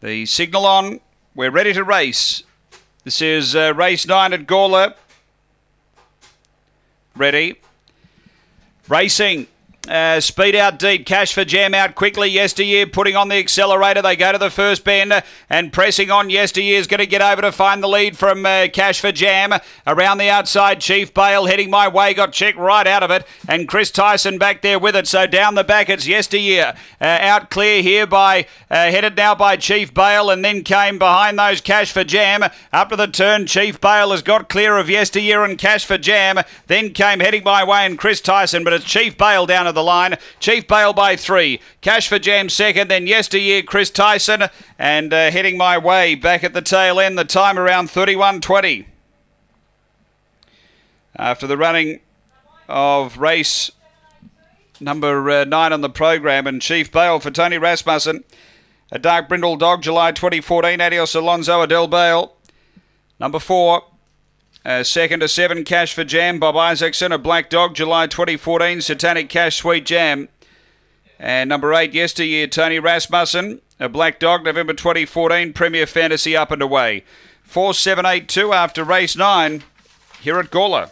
The signal on. We're ready to race. This is uh, race nine at Gawler. Ready. Racing. Uh, speed out deep, cash for jam out quickly. Yesteryear putting on the accelerator. They go to the first bend and pressing on. Yesteryear is going to get over to find the lead from uh, cash for jam. Around the outside, Chief Bale heading my way, got checked right out of it. And Chris Tyson back there with it. So down the back, it's yesteryear. Uh, out clear here by, uh, headed now by Chief Bale and then came behind those cash for jam. Up to the turn, Chief Bale has got clear of yesteryear and cash for jam. Then came heading my way and Chris Tyson, but it's Chief Bale down at the line. Chief Bale by three. Cash for Jam second. Then yesteryear, Chris Tyson. And uh, heading my way back at the tail end. The time around 31.20. After the running of race number uh, nine on the program. And Chief Bale for Tony Rasmussen. A dark brindle dog, July 2014. Adios Alonso, Adele Bale. Number four, uh, second to seven, Cash for Jam, Bob Isaacson, a black dog, July 2014, Satanic Cash, Sweet Jam. And number eight, yesteryear, Tony Rasmussen, a black dog, November 2014, Premier Fantasy up and away. 4782 after race nine here at Gawler.